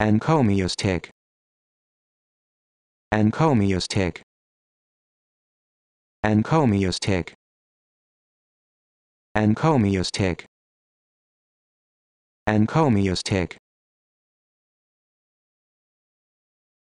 Encomius tick. Encomius tick. Encomius tick. Encomius tick. Encomius tick.